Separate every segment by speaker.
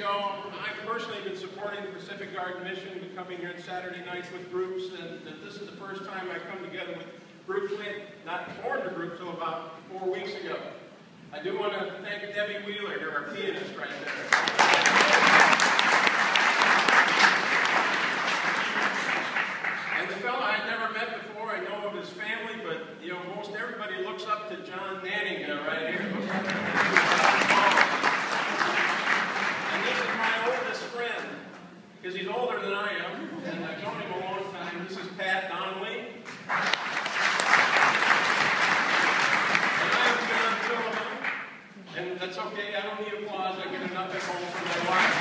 Speaker 1: know, I've personally been supporting the Pacific Garden Mission, been coming here on Saturday nights with groups, and this is the first time I come together with groups. We not formed a group until about four weeks ago. I do want to thank Debbie Wheeler, you're our pianist right there. And the fellow I'd never met before, I know of his family, but, you know, most everybody looks up to John Manning uh, right here. And this is my oldest friend, because he's older than I am, and I've known him a long time. This is Pat Donnelly. And that's okay, I don't need applause, I get enough at home from my wife.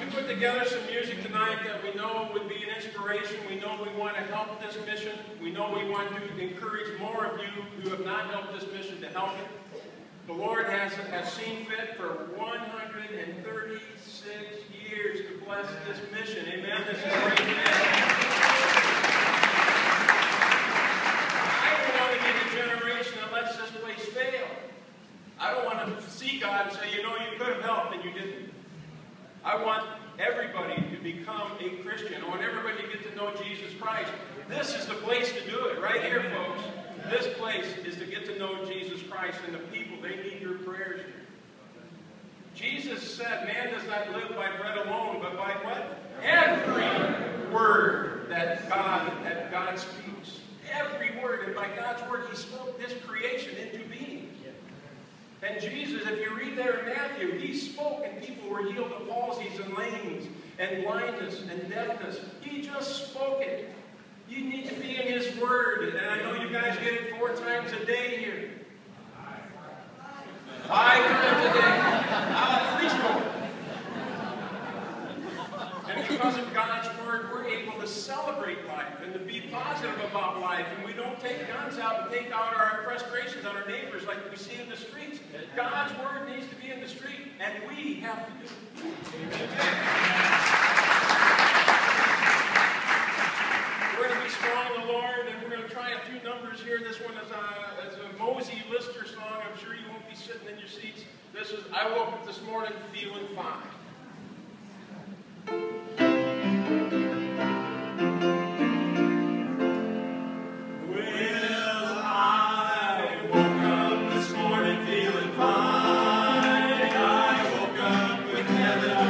Speaker 1: We put together some music tonight that we know would be an inspiration. We know we want to help this mission. We know we want to encourage more of you who have not helped this mission to help it. The Lord has, has seen fit for 136 years to bless this mission. Amen. This is great. I don't want to get a generation that lets this place fail. I don't want to see God and say, you know, you could have helped and you didn't. I want everybody to become a Christian. I want everybody to get to know Jesus Christ. This is the place to do it, right here, folks. This place is to get to know Jesus Christ and the people. They need your prayers. Jesus said, man does not live by bread alone, but by what? Every word that God, that God speaks. Every word. And by God's word, he spoke this creation into being. And Jesus, if you read there in Matthew, he spoke and people were healed of palsies and lames and blindness and deafness. He just spoke it. You need to be in his word. And I know you guys get it four times a day here. Five times a day. Uh, at least four. And because of God's word, we're able to celebrate life and to be positive about life. And we don't take guns out and take out our frustrations on our neighbors like we see in the streets. God's word needs to be in the street, and we have to do it. We're going to be strong in the Lord, and we're going to try a few numbers here. This one is a, is a Mosie Lister song. I'm sure you won't be sitting in your seats. This is I Woke Up This Morning Feeling Fine. Amen.